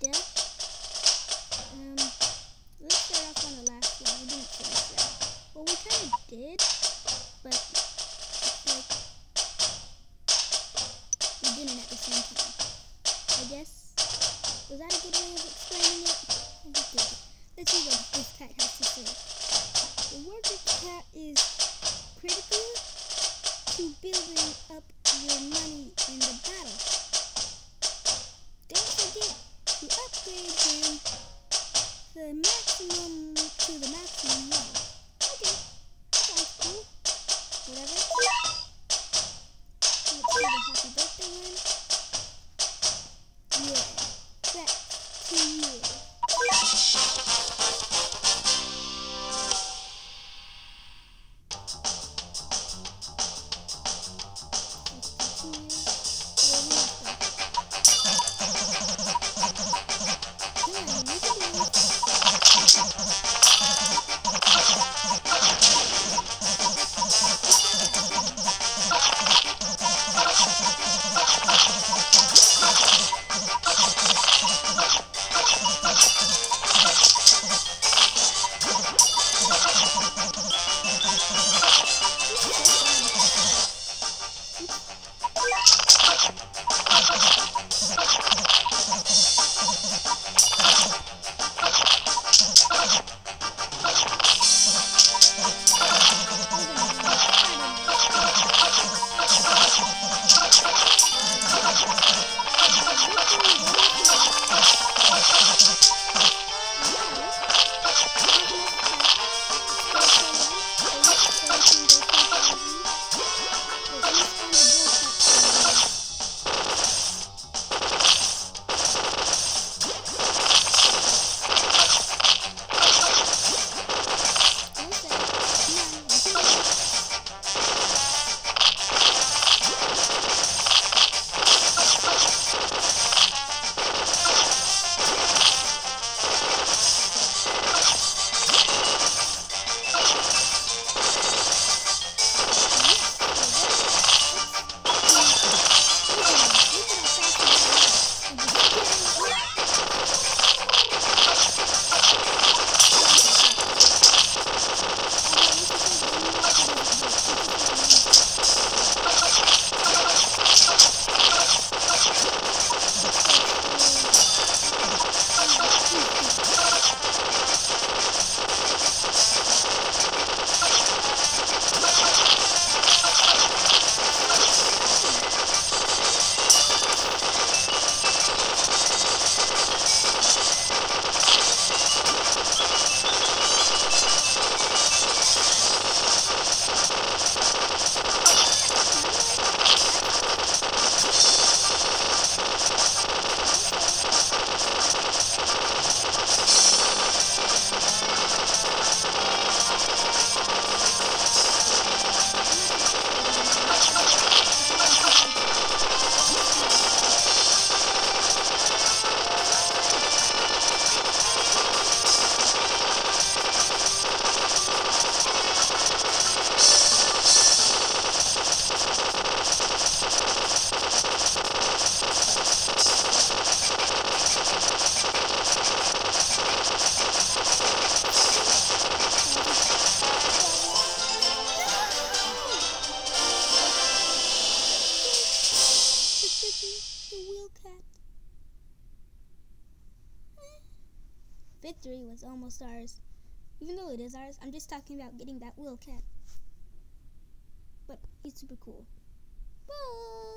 death. Um, let's start off on the last one. We didn't finish that. Well, we kind of did, but like we didn't at the same time. I guess was that a good way of explaining it? I just did. Let's see what this cat has to say. Happy the wheel cat. Eh. Victory was almost ours. Even though it is ours, I'm just talking about getting that wheel cat. But he's super cool. Bye.